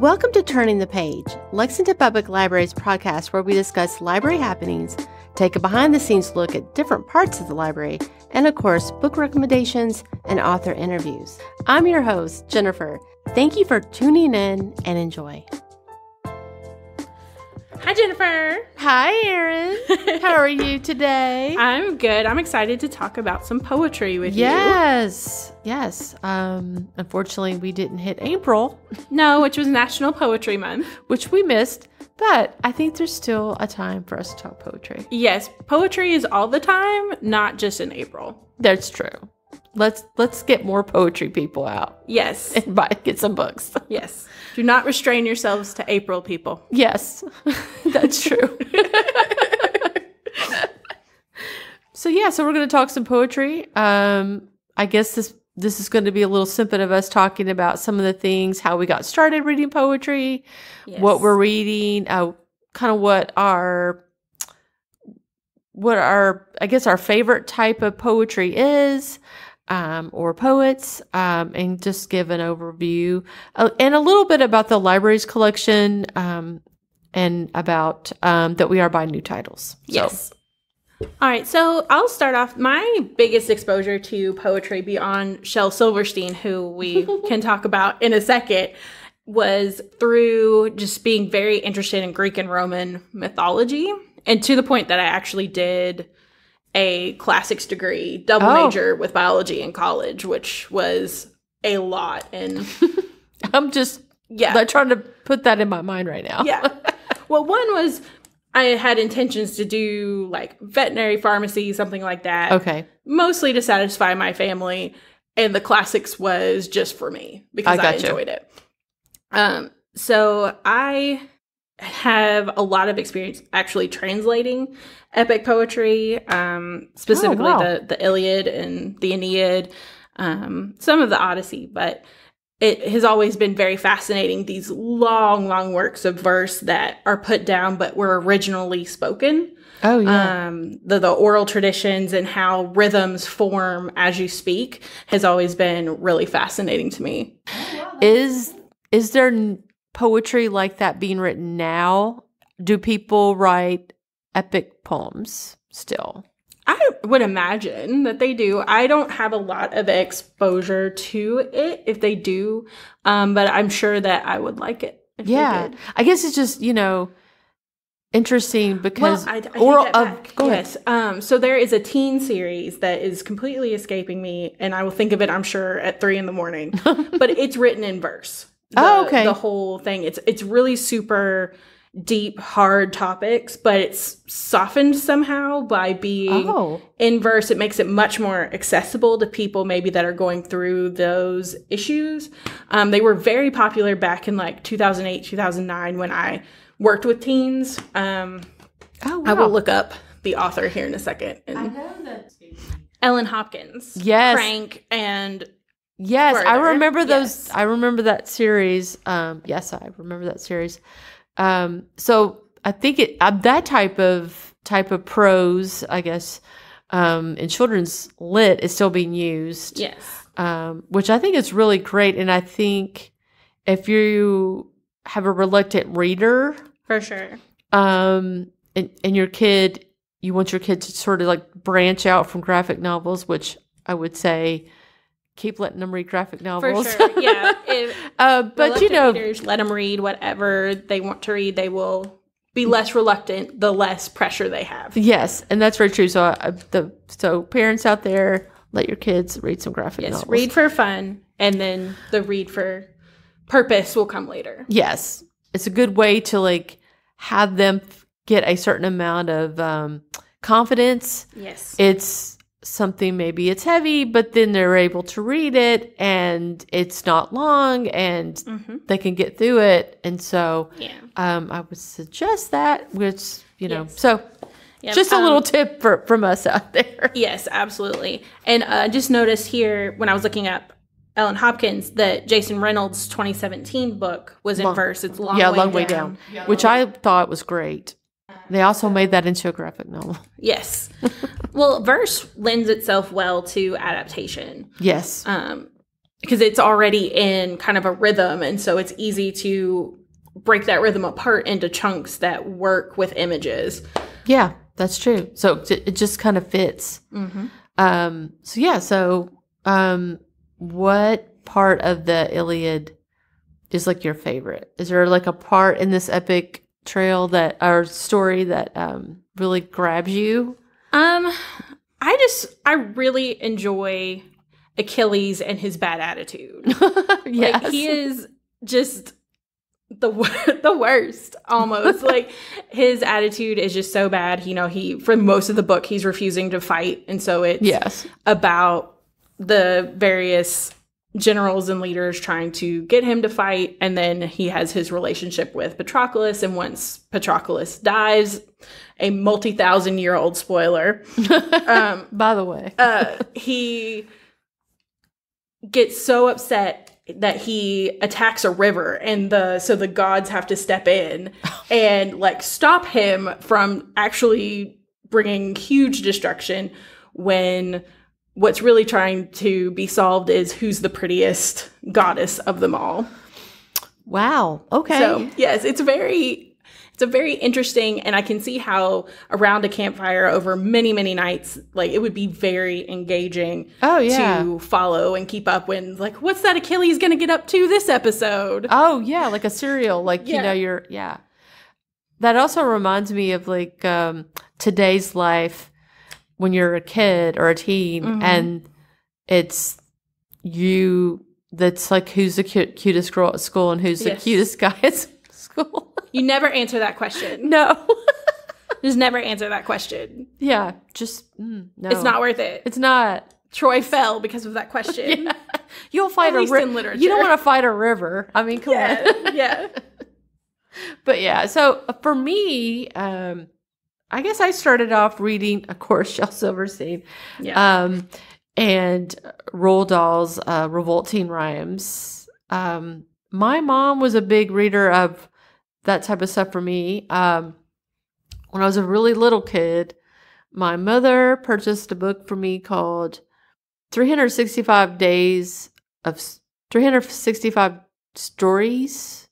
Welcome to Turning the Page, Lexington Public Library's podcast where we discuss library happenings, take a behind the scenes look at different parts of the library, and of course, book recommendations and author interviews. I'm your host, Jennifer. Thank you for tuning in and enjoy. Hi, Jennifer. Hi, Erin. How are you today? I'm good. I'm excited to talk about some poetry with you. yes, yes. Um, unfortunately, we didn't hit April. No, which was National Poetry Month. which we missed, but I think there's still a time for us to talk poetry. Yes, poetry is all the time, not just in April. That's true. Let's let's get more poetry people out Yes, and buy get some books. yes. Do not restrain yourselves to April, people. Yes, that's true. so yeah, so we're going to talk some poetry. Um, I guess this this is going to be a little snippet of us talking about some of the things, how we got started reading poetry, what we're reading, uh, kind of what our what our I guess our favorite type of poetry is, um, or poets, um, and just give an overview uh, and a little bit about the library's collection, um, and about um, that we are buying new titles. So- Yes. All right, so I'll start off. My biggest exposure to poetry beyond Shel Silverstein, who we can talk about in a second, was through just being very interested in Greek and Roman mythology, and to the point that I actually did a classics degree, double Oh. major with biology in college, which was a lot. And I'm just yeah, I'm trying to put that in my mind right now. yeah. Well, one was I had intentions to do like veterinary pharmacy, something like that, Okay. mostly to satisfy my family. And the classics was just for me because I I, enjoyed it. Um, so I have a lot of experience actually translating epic poetry, um, specifically wow. the the Iliad and the Aeneid, um, some of the Odyssey, but it has always been very fascinating these long, long works of verse that are put down but were originally spoken. Oh yeah. Um, the the oral traditions and how rhythms form as you speak has always been really fascinating to me. is is there n- poetry like that being written now? Do people write epic poems still? I would imagine that they do. I don't have a lot of exposure to it if they do, um, but I'm sure that I would like it. If they Yeah. I guess it's just, you know, interesting because well, I, I oral that uh, go ahead. yes. Um, so there is a teen series that is completely escaping me, and I will think of it. I'm sure at three in the morning, but it's written in verse. The, Oh, okay. The whole thing. It's it's really super deep, hard topics, but it's softened somehow by being Oh. in verse. It makes it much more accessible to people maybe that are going through those issues. Um, they were very popular back in like 2008, 2009 when I worked with teens. Um, Oh, I will look up the author here in a second. And I know that. Ellen Hopkins. Yes. Frank and Yes, I remember those. Yes. I remember that series. Um, yes, I remember that series. Um, so I think it uh, that type of type of prose, I guess, um, in children's lit is still being used. yes. um, which I think is really great. And I think if you have a reluctant reader, For sure. um, and, and your kid, you want your kid to sort of like branch out from graphic novels, which I would say keep letting them read graphic novels. For sure. Yeah. If uh, but you know, readers, let them read whatever they want to read. They will be less reluctant the less pressure they have. yes, and that's very true. So, I, the so parents out there, let your kids read some graphic Yes, novels. read for fun, and then the read for purpose will come later. Yes, it's a good way to like have them get a certain amount of um, confidence. Yes. It's something maybe it's heavy, but then they're able to read it and it's not long and hmm they can get through it. And so Yeah. um, I would suggest that, which you know, Yes. so Yep, just a um, little tip for, from us out there. Yes, absolutely. And uh, just noticed here when I was looking up Ellen Hopkins that Jason Reynolds' 2017 book was in Long- verse. It's long yeah, way long way down. down, which I thought was great. They also made that into a graphic novel. Yes. well, verse lends itself well to adaptation. Yes. Um, because it's already in kind of a rhythm and so it's easy to break that rhythm apart into chunks that work with images. Yeah, that's true. So it it just kind of fits. Mm-hmm. Um, so yeah, so um, what part of the Iliad is like your favorite? Is there like a part in this epic trail that or story that um really grabs you? Um, I just I really enjoy Achilles and his bad attitude. yes. Like he is just the the worst almost. like his attitude is just so bad. You know, he for most of the book he's refusing to fight, and so it's yes. about the various generals and leaders trying to get him to fight and then he has his relationship with Patroclus and once Patroclus dies a multi-thousand year old spoiler um By the way. uh he gets so upset that he attacks a river and the so the gods have to step in and like stop him from actually bringing huge destruction when what's really trying to be solved is who's the prettiest goddess of them all. Wow. Okay. So, yes, it's very it's a very interesting and I can see how around a campfire over many many nights like it would be very engaging oh yeah. to follow and keep up when like what's that Achilles going to get up to this episode? Oh yeah, like a serial. Like you know, you're yeah. That also reminds me of like um, today's life when you're a kid or a teen, Mhm. and it's you. That's like who's the cute, cutest girl at school and who's Yes. the cutest guy at school. You never answer that question. no. Just never answer that question. yeah. Just mm, no. It's not worth it. It's not. Troy fell because of that question. Yeah. You'll fight At a river. You don't want to fight a river. I mean, come on. Yeah. yeah. but yeah, so uh, for me, um, I guess I started off reading, of course, Shel Silverstein, Yeah. um, and Roald Dahl's uh, Revolting Rhymes. Um, my mom was a big reader of that type of stuff for me. Um, when I was a really little kid, my mother purchased a book for me called 365 Days of 365 Stories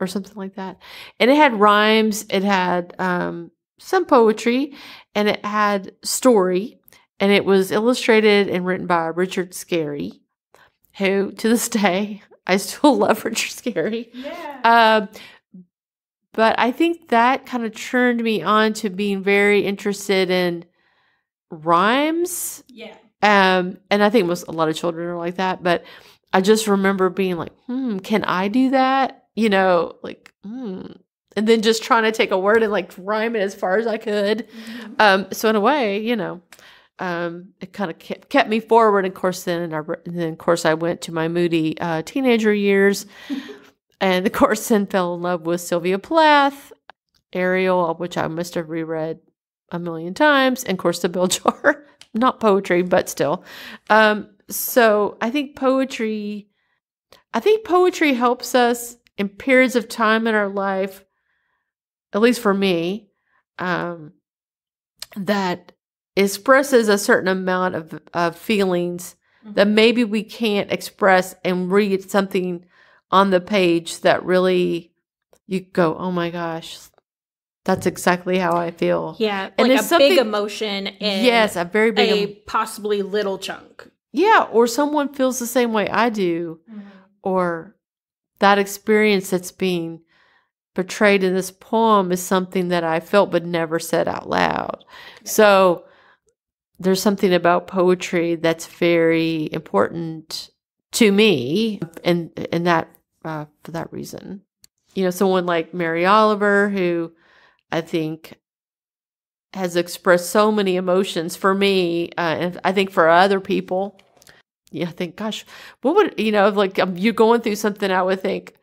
or something like that. And it had rhymes, it had um, some poetry, and it had story. And it was illustrated and written by Richard Scarry, who to this day I still love Richard Scarry. yeah. Um, but I think that kind of turned me on to being very interested in rhymes. yeah. Um, and I think most a lot of children are like that. But I just remember being like, hmm, can I do that? You know, like, hmm. And then just trying to take a word and like rhyme it as far as I could. Um, so in a way, you know, um, it kind of kept, kept me forward. And Of course, then, I, and then of course, I went to my moody uh, teenager years, and of course, then fell in love with Sylvia Plath, Ariel, which I must have reread a million times, and of course, the Bell Jar. Not poetry, but still. Um, so I think poetry, I think poetry helps us in periods of time in our life, at least for me, um, that expresses a certain amount of, of feelings that maybe we can't express and read something on the page that really you go, oh my gosh, that's exactly how I feel. Yeah. And like it's a big emotion in yes, a very big, a possibly little chunk. yeah, or someone feels the same way I do, or that experience that's being portrayed in this poem is something that I felt but never said out loud. So there's something about poetry that's very important to me, and and that uh, for that reason, you know, someone like Mary Oliver, who I think has expressed so many emotions for me, uh, and I think for other people. Yeah, I think, gosh, what would you know? Like um, you're going through something, I would think.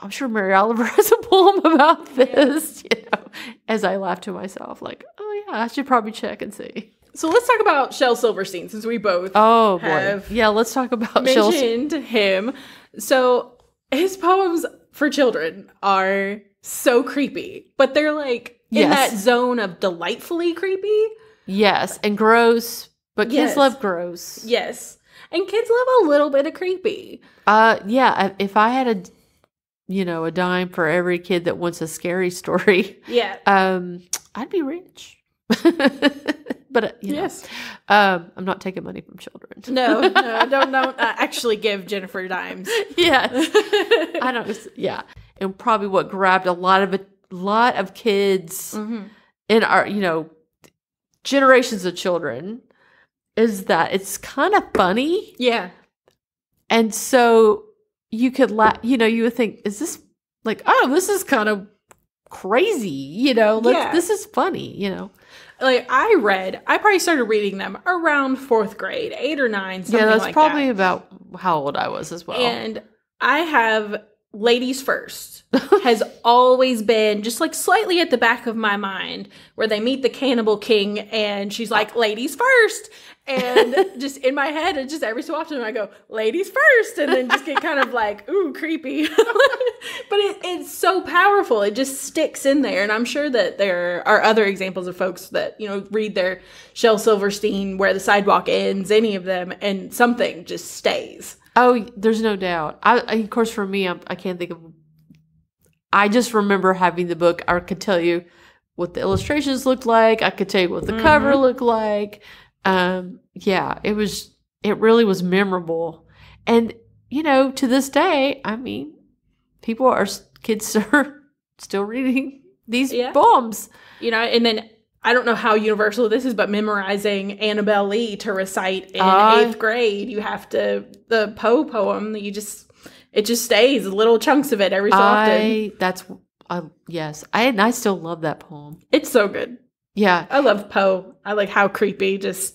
I'm sure Mary Oliver has a poem about this, you know, as I laugh to myself, like, oh yeah, I should probably check and see. So let's talk about Shel Silverstein since we both Oh boy. Yeah, let's talk about Shel. mentioned him. So his poems for children are so creepy, but they're like in Yes. that zone of delightfully creepy. Yes, and gross, but Yes. kids love gross. Yes. And kids love a little bit of creepy. Uh, yeah. If I had a, you know, a dime for every kid that wants a scary story, Yeah. um, I'd be rich. but uh, you know, Yes. um, I'm not taking money from children. No, no, I don't don't uh, actually give Jennifer dimes. yes. I don't. Yeah, and probably what grabbed a lot of a lot of kids Mhm. in our, you know, generations of children is that it's kind of funny, Yeah. and so you could laugh. You know, you would think, is this like, oh, this is kind of crazy. You know, Yeah. this is funny. You know, Like I read, I probably started reading them around fourth grade, eight or nine. Something yeah, that's like probably that. about how old I was as well. And I have ladies first has always been just like slightly at the back of my mind where they meet the cannibal king and she's like ladies first and just in my head it just every so often I go ladies first and then just get kind of like ooh creepy but it, it's so powerful it just sticks in there and I'm sure that there are other examples of folks that you know read their Shel Silverstein where the sidewalk ends any of them and something just stays Oh, there's no doubt. I, I- of course, for me, I'm, I can't think of. I just remember having the book. I could tell you what the illustrations looked like. I could tell you what the cover mm-hmm. looked like. Um, yeah, it was. It really was memorable, and you know, to this day, I mean, people are kids are still reading these Yeah. poems. you know, and then I don't know how universal this is, but memorizing Annabel Lee to recite in Ah. eighth grade, you have to the Poe poem. That you just it just stays little chunks of it every so often. That's I, yes, I and I still love that poem. It's so good. Yeah, I love Poe. I like how creepy, just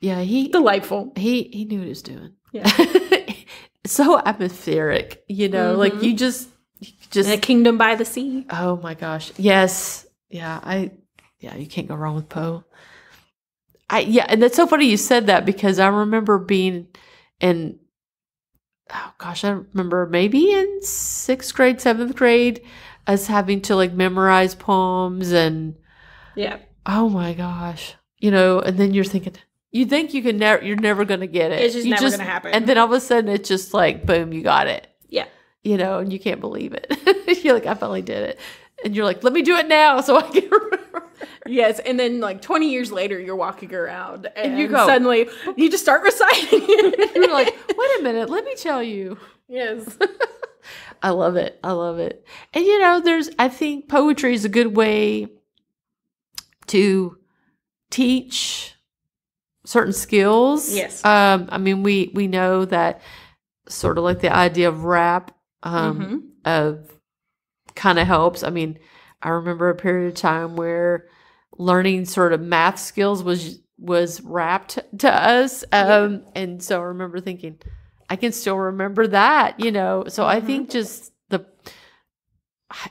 yeah, he delightful. he he knew what he was doing. Yeah. so atmospheric, you know, like Mhm. you just you just And a kingdom by the sea. oh my gosh. Yes. Yeah, I yeah, you can't go wrong with Poe. I yeah, and that's so funny you said that because I remember being in oh gosh, I remember maybe in 6th grade, 7th grade us having to like memorize poems and Yeah. oh my gosh. You know, and then you're thinking you think you can never you're never going to get it. It's just You never gonna happen. And then all of a sudden it's just like boom, you got it. Yeah. You know, and you can't believe it. you're like I finally did it. And you're like, let me do it now so I can remember. Yes, and then like 20 years later, you're walking around and, you go- suddenly you just start reciting. You're like, wait a minute, let me tell you. yes. I love it. I love it. And you know, there's I think poetry is a good way to teach certain skills. Yes. Um, I mean we we know that sort of like the idea of rap um Mhm. of kind of helps. I mean, I remember a period of time where learning sort of math skills was was wrapped to us. Um and so I remember thinking I can still remember that, you know. So I Mhm. think just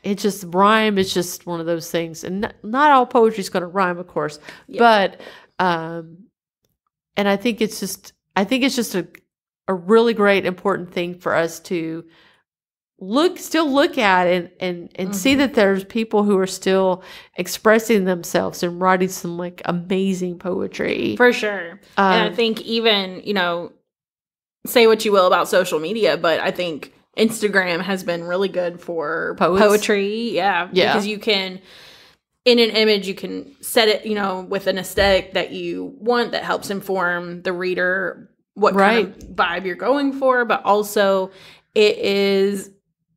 the it just rhyme is just one of those things and not, not all poetry is going to rhyme of course Yeah. but um and i think it's just i think it's just a a really great important thing for us to look still look at and and and see Mhm. that there's people who are still expressing themselves and writing some like amazing poetry For sure. and I um, think even, you know, say what you will about social media, but I think Instagram has been really good for Poets? poetry. Yeah. Yeah. Because you can, in an image, you can set it, you know, with an aesthetic that you want that helps inform the reader what kind of vibe you're going for, but also it is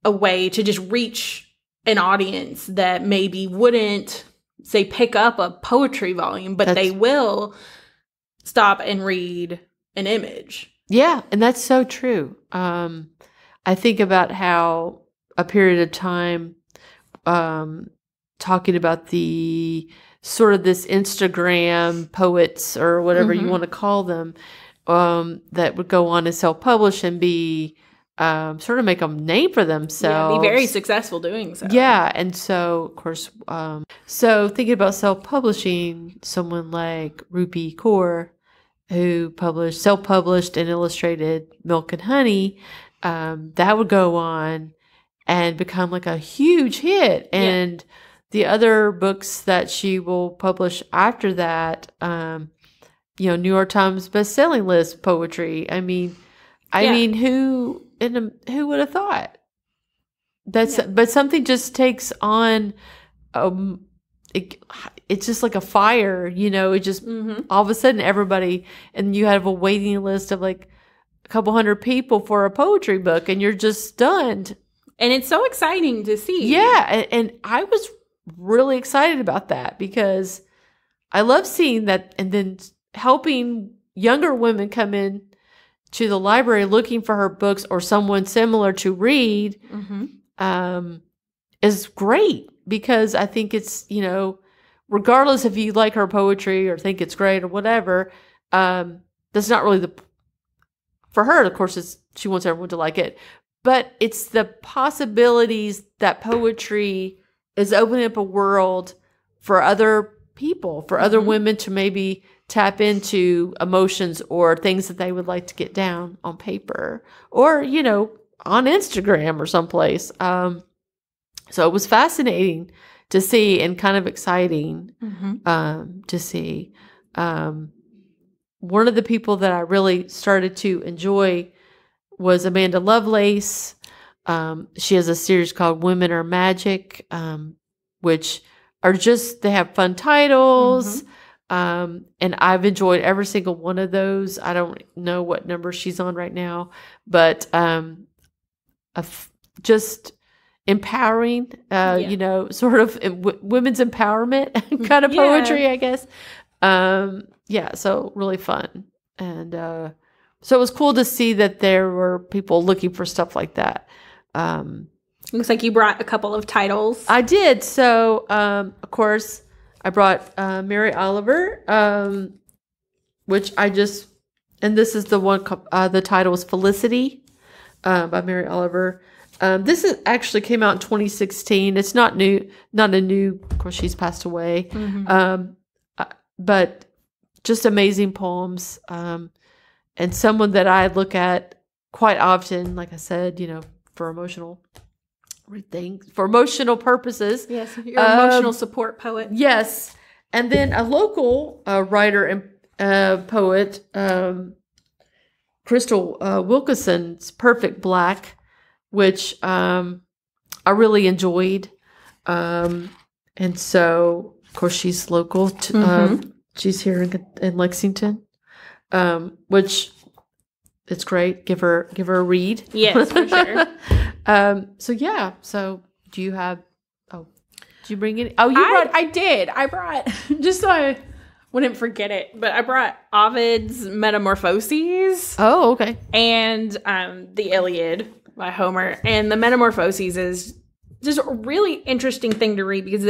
a way to just reach an audience that maybe wouldn't say pick up a poetry volume, but they will stop and read an image. Yeah, and that's so true. Um, I think about how a period of time, um, talking about the sort of this Instagram poets or whatever you Mhm. want to call them, um, that would go on and self publish and be um, sort of make a name for Yeah, themselves. be very successful doing so. Yeah, and so of course, um, so thinking about self-publishing, someone like Rupi Kaur, who published, self-published and illustrated Milk and Honey, um, that would go on and become like a huge hit. Yeah. And the other books that she will publish after that, um, you know, New York Times best-selling list poetry. I mean, I Yeah. mean, who in a, who would have thought? That's Yeah. but something just takes on um it, it's just like a fire, you know, it just hmm all of a sudden everybody and you have a waiting list of like a couple hundred people for a poetry book and you're just stunned And it's so exciting to see. yeah and, and i was really excited about that because i love seeing that and then helping younger women come in to the library looking for her books or someone similar to read hmm um, is great because I think it's, you know, regardless if you like her poetry or think it's great or whatever, um, that's not really the, for her, of course, it's, she wants everyone to like it, but it's the possibilities that poetry is opening up a world for other people, for other Mhm. women to maybe tap into emotions or things that they would like to get down on paper or, you know, on Instagram or someplace. Um, so it was fascinating to see and kind of exciting hmm um, to see. Um, one of the people that I really started to enjoy was Amanda Lovelace. Um, she has a series called Women Are Magic, um, which are just, they have fun titles. Um, and I've enjoyed every single one of those. I don't know what number she's on right now, but um, a f- just empowering, uh, Yeah. you know, sort of w- women's empowerment kind of Yeah. poetry, I guess. Um, yeah, so really fun. And uh, so it was cool to see that there were people looking for stuff like that. Um, Looks like you brought a couple of titles. I did. So, um, of course, I brought uh, Mary Oliver, um, which I just, and this is the one, uh, the title is Felicity uh, by Mary Oliver. Um, this is actually came out in 2016. It's not new, not a new, of course, she's passed away. Um, uh, but just amazing poems. Um, and someone that I look at quite often, like I said, you know, for emotional things, for emotional purposes. yes, your Um, emotional support poet. Yes. And then a local uh, writer and uh, poet, um, Crystal uh, Wilkinson's Perfect Black, which um, I really enjoyed. Um, and so, of course, she's local. To, um, she's here in, in Lexington, um, which it's great. Give her give her a read. Yes, for sure. um, so yeah. So do you have? Oh, did you bring it? Oh, you I, brought. I did. I brought just so I wouldn't forget it, but I brought Ovid's Metamorphoses oh, okay. and um, the Iliad by Homer. And the Metamorphoses is just a really interesting thing to read because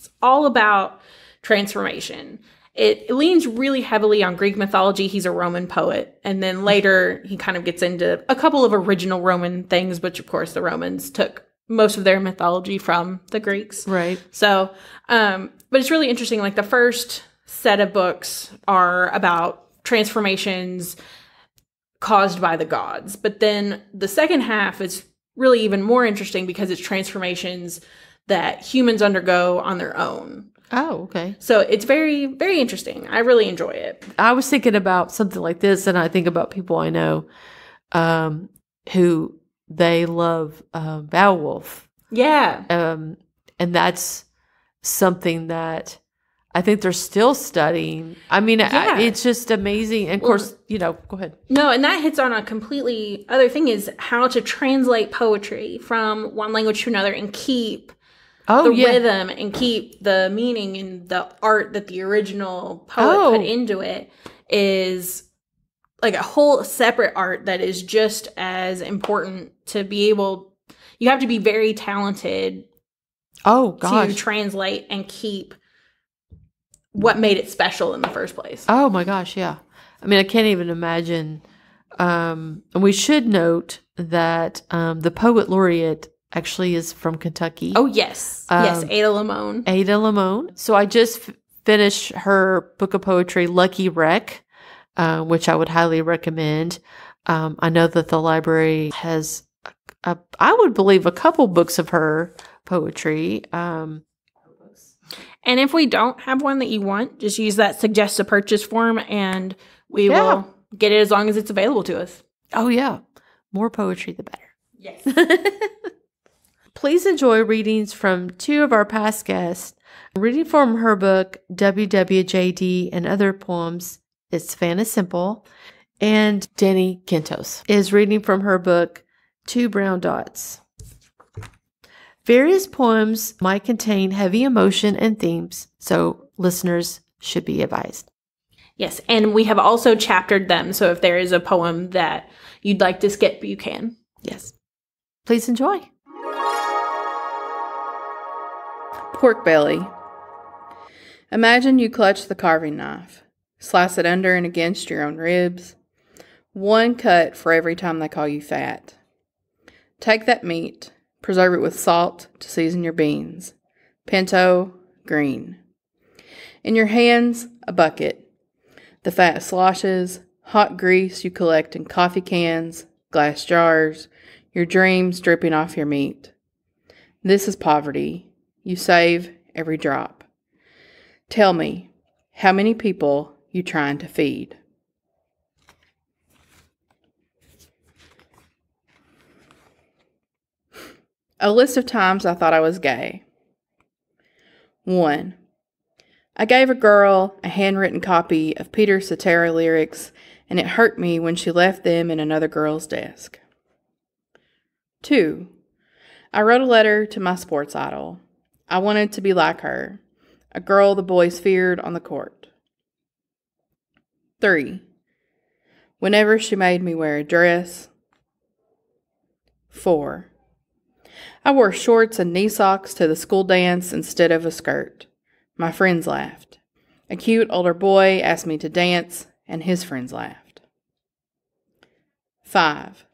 it's all about transformation. It, it leans really heavily on Greek mythology. He's a Roman poet. And then later he kind of gets into a couple of original Roman things, which of course the Romans took most of their mythology from the Greeks. Right. So, um, but it's really interesting. Like the first set of books are about transformations caused by the gods, but then the second half is really even more interesting because it's transformations that humans undergo on their own. Oh, okay. So it's very, very interesting. I really enjoy it. I was thinking about something like this, and I think about people I know um, who they love uh, Beowulf, Yeah. um, and that's something that I think they're still studying. I mean, Yeah. I, it's just amazing. And of Well- course, you know, go ahead. No, and that hits on a completely other thing is how to translate poetry from one language to another and keep Oh, the yeah. rhythm and keep the meaning and the art that the original poet Oh. put into it is like a whole separate art that is just as important to be able you have to be very talented Oh to gosh. translate and keep what made it special in the first place. Oh my gosh, yeah. I mean, I can't even imagine. Um, and we should note that um, the poet laureate actually is from Kentucky. Oh yes. yes, Um, Ada Limon. Ada Limon. So I just f- finished her book of poetry, Lucky Wreck, uh, which I would highly recommend. Um, I know that the library has, a, a, I would believe, a couple books of her poetry. Um, And if we don't have one that you want, just use that suggest a purchase form and we Yeah. will get it as long as it's available to us. Oh, yeah. More poetry, the better. Yes. Please enjoy readings from two of our past guests. Reading from her book, WWJD and Other Poems, it's Savannah Sipple. And Danni Quintos is reading from her book, Two Brown Dots. Various poems might contain heavy emotion and themes, so listeners should be advised. yes. And we have also chaptered them. So if there is a poem that you'd like to skip, you can. Yes. Please enjoy. Pork belly. Imagine you clutch the carving knife, slice it under and against your own ribs. One cut for every time they call you fat. Take that meat, preserve it with salt to season your beans. Pinto, green. In your hands, a bucket. The fat sloshes, hot grease you collect in coffee cans, glass jars, your dreams dripping off your meat. This is poverty. You save every drop. Tell me, how many people you trying to feed? A list of times I thought I was gay. 1. I gave a girl a handwritten copy of Peter Cetera lyrics, and it hurt me when she left them in another girl's desk. 2. I wrote a letter to my sports idol. I wanted to be like her, a girl the boys feared on the court. 3. Whenever she made me wear a dress. 4. I wore shorts and knee socks to the school dance instead of a skirt. My friends laughed. A cute older boy asked me to dance, and his friends laughed. 5.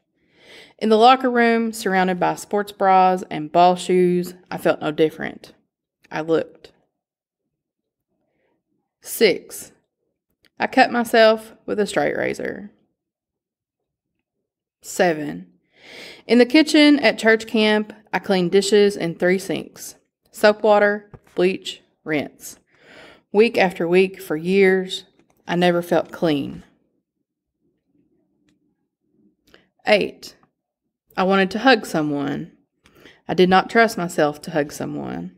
In the locker room, surrounded by sports bras and ball shoes, I felt no different. I looked. 6. I cut myself with a straight razor. 7. In the kitchen at church camp, I cleaned dishes in three sinks soap water, bleach, rinse. Week after week for years, I never felt clean. 8. I wanted to hug someone. I did not trust myself to hug someone.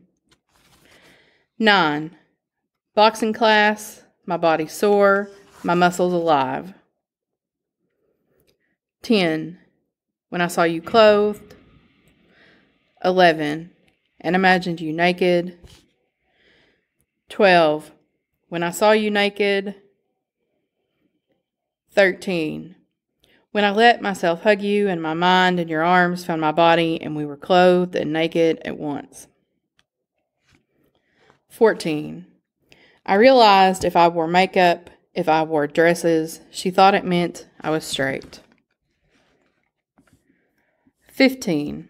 9. Boxing class, my body sore, my muscles alive. 10. When I saw you clothed. 11. And imagined you naked. 12. When I saw you naked. 13. When I let myself hug you and my mind and your arms found my body and we were clothed and naked at once. 14. I realized if I wore makeup, if I wore dresses, she thought it meant I was straight. 15.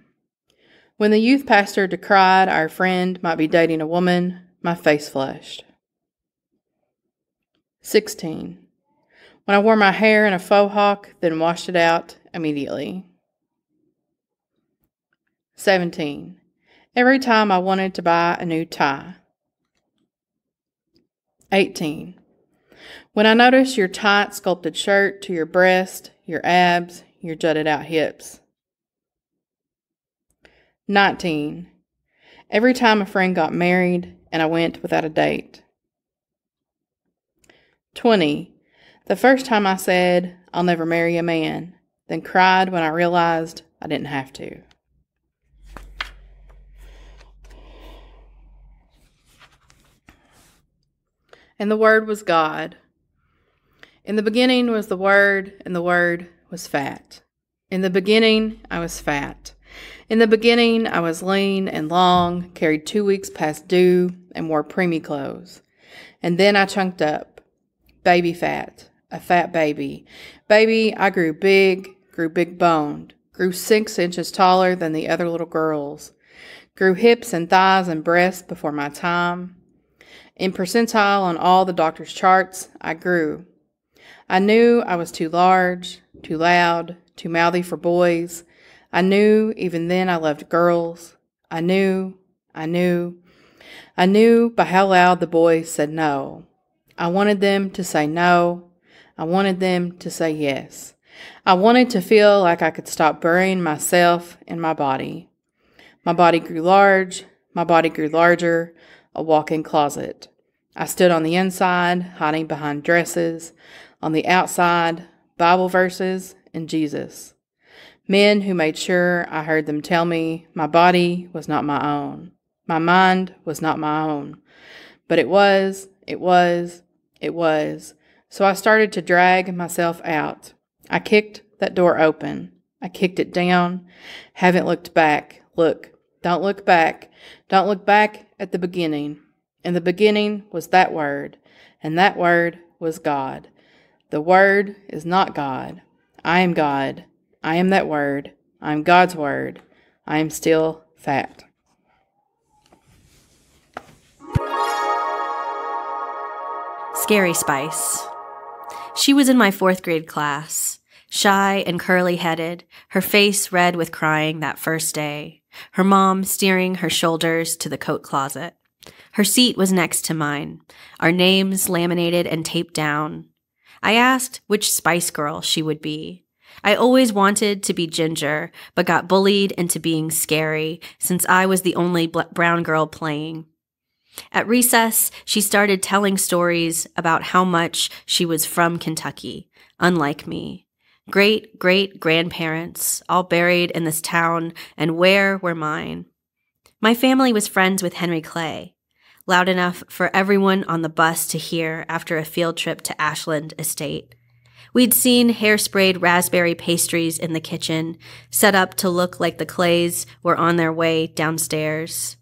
When the youth pastor decried our friend might be dating a woman, my face flushed. 16. When I wore my hair in a faux hawk, then washed it out immediately. 17. Every time I wanted to buy a new tie. 18. When I noticed your tight sculpted shirt to your breast, your abs, your jutted out hips. 19. Every time a friend got married and I went without a date. 20. The first time I said, I'll never marry a man, then cried when I realized I didn't have to. And the Word was God. In the beginning was the Word, and the Word was fat. In the beginning I was fat. In the beginning I was lean and long, carried two weeks past due, and wore preemie clothes. And then I chunked up. Baby fat. A fat baby. Baby, I grew big, grew big boned, grew six inches taller than the other little girls, grew hips and thighs and breasts before my time. In percentile on all the doctor's charts, I grew. I knew I was too large, too loud, too mouthy for boys. I knew even then I loved girls. I knew, I knew. I knew by how loud the boys said no. I wanted them to say no. I wanted them to say yes. I wanted to feel like I could stop burying myself in my body. My body grew large. My body grew larger, a walk in closet. I stood on the inside, hiding behind dresses. On the outside, Bible verses and Jesus. Men who made sure I heard them tell me my body was not my own. My mind was not my own. But it was, it was, it was. So I started to drag myself out. I kicked that door open. I kicked it down. Haven't looked back. Look, don't look back. Don't look back at the beginning. In the beginning was that word, and that word was God. The word is not God. I am God. I am that word. I am God's word. I am still fat. Scary Spice. She was in my fourth grade class, shy and curly headed, her face red with crying that first day, her mom steering her shoulders to the coat closet. Her seat was next to mine, our names laminated and taped down. I asked which Spice Girl she would be. I always wanted to be Ginger, but got bullied into being scary since I was the only brown girl playing. At recess, she started telling stories about how much she was from Kentucky, unlike me. Great great grandparents, all buried in this town, and where were mine? My family was friends with Henry Clay, loud enough for everyone on the bus to hear after a field trip to Ashland Estate. We'd seen hairsprayed raspberry pastries in the kitchen, set up to look like the Clays were on their way downstairs.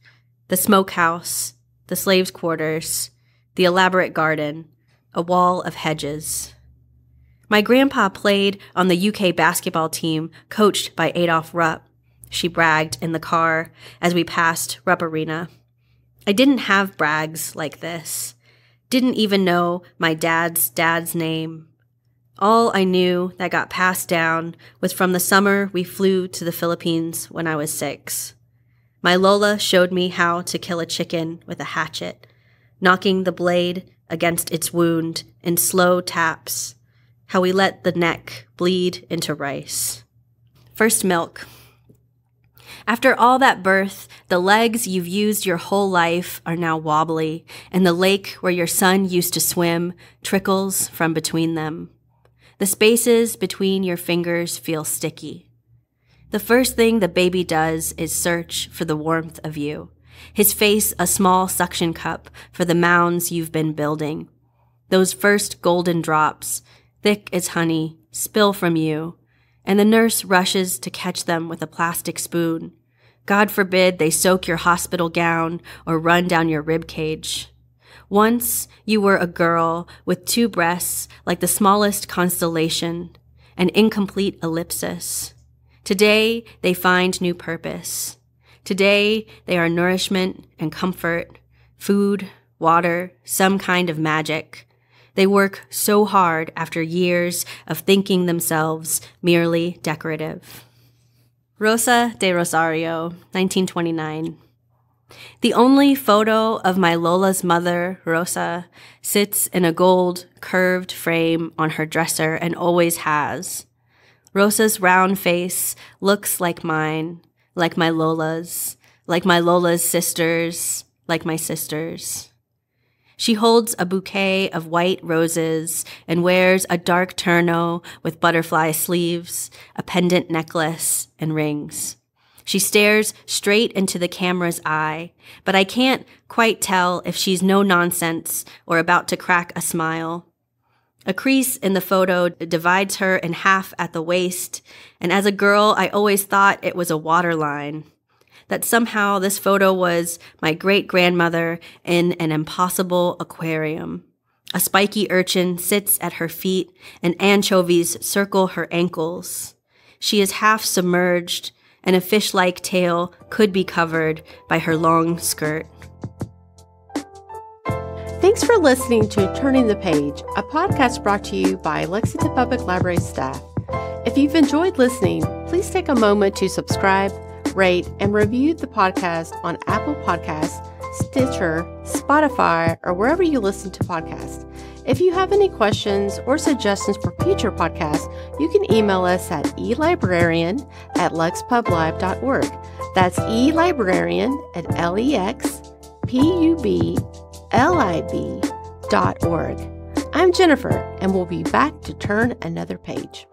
The smokehouse, the slaves' quarters, the elaborate garden, a wall of hedges. My grandpa played on the UK basketball team coached by Adolph Rupp, she bragged in the car as we passed Rupp Arena. I didn't have brags like this. Didn't even know my dad's dad's name. All I knew that got passed down was from the summer we flew to the Philippines when I was six. My Lola showed me how to kill a chicken with a hatchet, knocking the blade against its wound in slow taps, how we let the neck bleed into rice. First milk. After all that birth, the legs you've used your whole life are now wobbly, and the lake where your son used to swim trickles from between them. The spaces between your fingers feel sticky. The first thing the baby does is search for the warmth of you. His face a small suction cup for the mounds you've been building. Those first golden drops, thick as honey, spill from you, and the nurse rushes to catch them with a plastic spoon. God forbid they soak your hospital gown or run down your rib cage. Once you were a girl with two breasts like the smallest constellation, an incomplete ellipsis. Today, they find new purpose. Today, they are nourishment and comfort, food, water, some kind of magic. They work so hard after years of thinking themselves merely decorative. Rosa de Rosario, 1929. The only photo of my Lola's mother, Rosa, sits in a gold, curved frame on her dresser and always has. Rosa's round face looks like mine, like my Lola's, like my Lola's sisters, like my sisters. She holds a bouquet of white roses and wears a dark terno with butterfly sleeves, a pendant necklace, and rings. She stares straight into the camera's eye, but I can't quite tell if she's no nonsense or about to crack a smile. A crease in the photo divides her in half at the waist, and as a girl, I always thought it was a waterline. That somehow this photo was my great grandmother in an impossible aquarium. A spiky urchin sits at her feet, and anchovies circle her ankles. She is half submerged, and a fish like tail could be covered by her long skirt. Thanks for listening to Turning the Page, a podcast brought to you by Lexington Public Library staff. If you've enjoyed listening, please take a moment to subscribe, rate, and review the podcast on Apple Podcasts, Stitcher, Spotify, or wherever you listen to podcasts. If you have any questions or suggestions for future podcasts, you can email us at elibrarian at lexpublib.org. That's elibrarian at L-E-X-P-U-B-L-I-B dot org. I'm Jennifer, and we'll be back to turn another page.